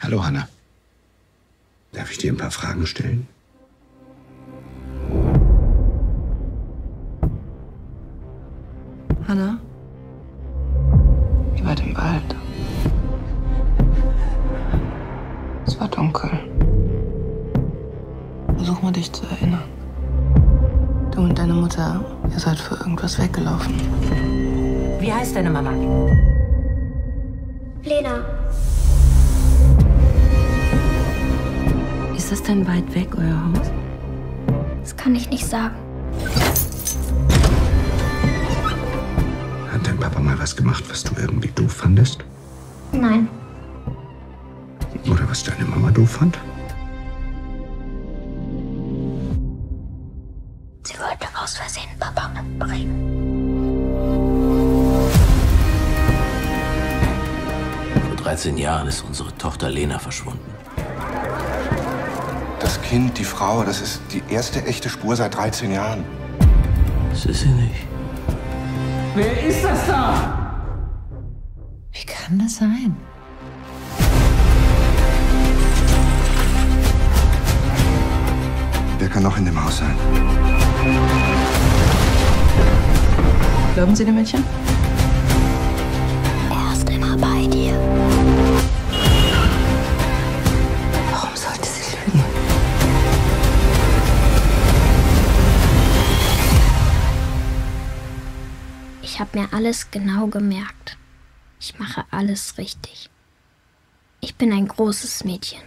Hallo, Hanna. Darf ich dir ein paar Fragen stellen? Hanna? Ihr wart im Wald. Es war dunkel. Versuch mal, dich zu erinnern. Du und deine Mutter, ihr seid für irgendwas weggelaufen. Wie heißt deine Mama? Lena, denn weit weg, euer Haus? das kann ich nicht sagen. Hat dein Papa mal was gemacht, was du irgendwie doof fandest? Nein, Oder was deine Mama doof fand? sie wollte aus Versehen Papa mitbringen. Vor 13 Jahren ist unsere Tochter Lena verschwunden. Das Kind, die Frau, das ist die erste echte Spur seit 13 Jahren. Das ist sie nicht. Wie kann das sein? Wer kann noch in dem Haus sein? Glauben Sie dem Mädchen? Ich habe mir alles genau gemerkt. Ich mache alles richtig. Ich bin ein großes Mädchen.